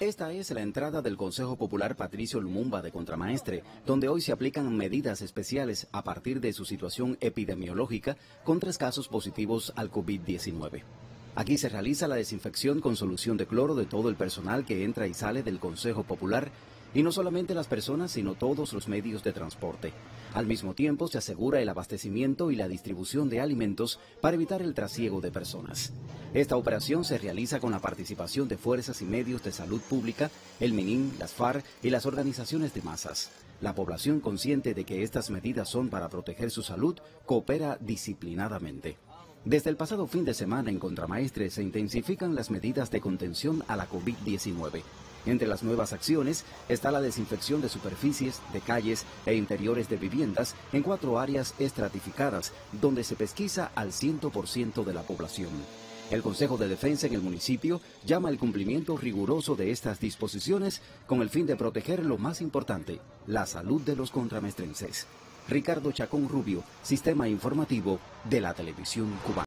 Esta es la entrada del Consejo Popular Patricio Lumumba de Contramaestre, donde hoy se aplican medidas especiales a partir de su situación epidemiológica con tres casos positivos al COVID-19. Aquí se realiza la desinfección con solución de cloro de todo el personal que entra y sale del Consejo Popular y no solamente las personas, sino todos los medios de transporte. Al mismo tiempo, se asegura el abastecimiento y la distribución de alimentos para evitar el trasiego de personas. Esta operación se realiza con la participación de fuerzas y medios de salud pública, el MININ, las FARC y las organizaciones de masas. La población consciente de que estas medidas son para proteger su salud coopera disciplinadamente. Desde el pasado fin de semana en Contramaestre se intensifican las medidas de contención a la COVID-19. Entre las nuevas acciones está la desinfección de superficies, de calles e interiores de viviendas en cuatro áreas estratificadas, donde se pesquisa al 100% de la población. El Consejo de Defensa en el municipio llama al cumplimiento riguroso de estas disposiciones con el fin de proteger lo más importante, la salud de los contramestrenses. Ricardo Chacón Rubio, Sistema Informativo de la Televisión Cubana.